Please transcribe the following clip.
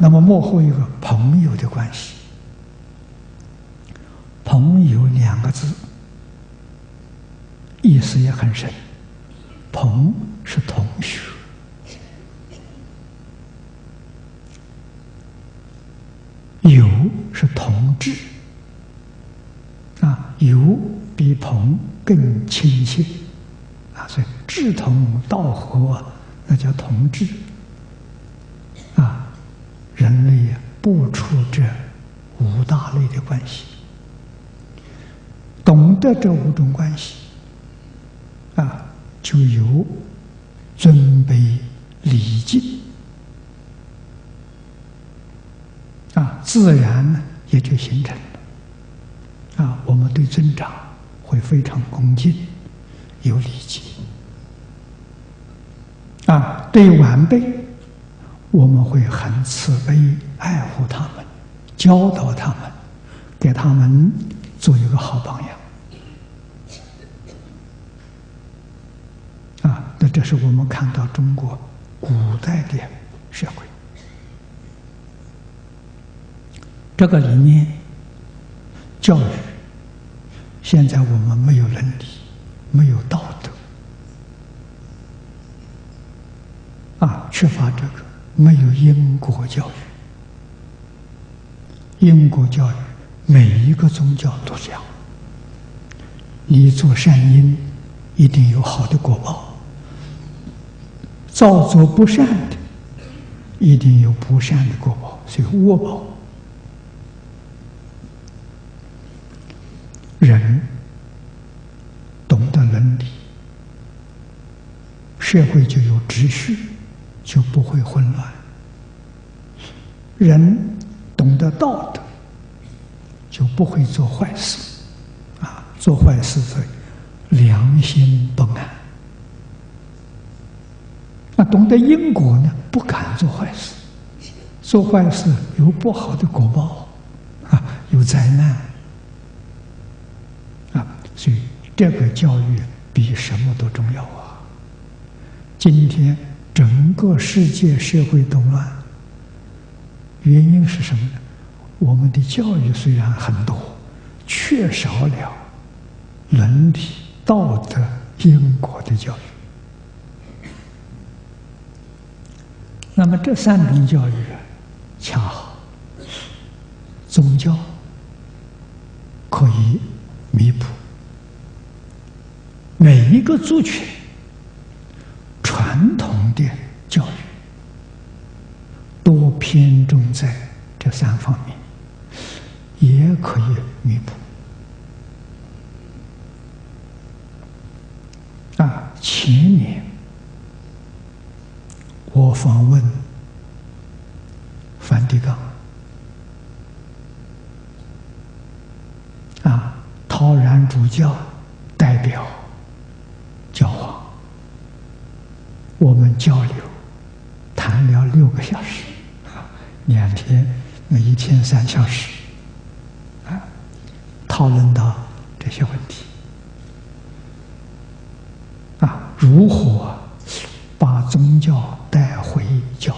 那么幕后一个朋友的关系，朋友两个字意思也很深，朋是同学，友是同志，啊，友比朋更亲切，啊，所以志同道合，那叫同志。人类不出这五大类的关系，懂得这五种关系，啊，就有尊卑礼敬，啊，自然呢也就形成了，啊，我们对尊长会非常恭敬，有礼敬，啊，对晚辈。我们会很慈悲爱护他们，教导他们，给他们做一个好榜样。啊，那这是我们看到中国古代的社会，这个理念教育，现在我们没有伦理，没有道德，啊，缺乏这个。没有因果教育，因果教育每一个宗教都讲：你做善因，一定有好的果报；造作不善的，一定有不善的果报，所以恶报。人懂得伦理，社会就有秩序。就不会混乱。人懂得道德，就不会做坏事，啊，做坏事所以良心不安。那懂得因果呢，不敢做坏事，做坏事有不好的果报，啊，有灾难，啊，所以这个教育比什么都重要啊。今天。整个世界社会动乱，原因是什么呢？我们的教育虽然很多，缺少了伦理、道德、因果的教育。那么这三种教育啊，恰好宗教可以弥补每一个族群。传统教育多偏重在这三方面，也可以弥补。啊，前年我访问梵蒂冈，啊，陶然主教代表教皇。我们交流聊六个小时啊两天每一天三小时啊讨论到这些问题啊如何把宗教带回教